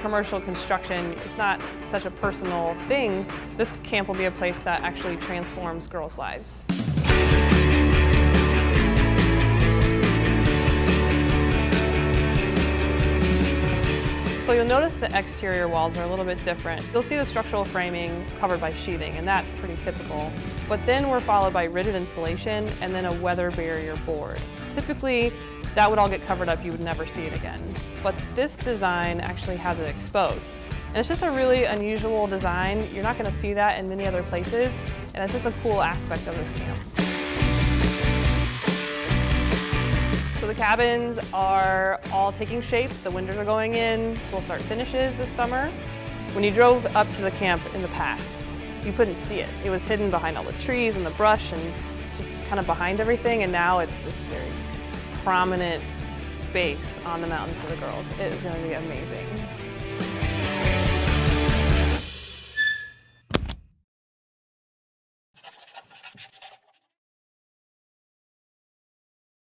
commercial construction, it's not such a personal thing. This camp will be a place that actually transforms girls' lives. So you'll notice the exterior walls are a little bit different. You'll see the structural framing covered by sheathing, and that's pretty typical. But then we're followed by rigid insulation and then a weather barrier board. Typically, that would all get covered up, you would never see it again. But this design actually has it exposed. And it's just a really unusual design. You're not gonna see that in many other places, and it's just a cool aspect of this camp. Cabins are all taking shape. The windows are going in. We'll start finishes this summer. When you drove up to the camp in the past, you couldn't see it. It was hidden behind all the trees and the brush and just kind of behind everything. And now it's this very prominent space on the mountain for the girls. It is going to be amazing.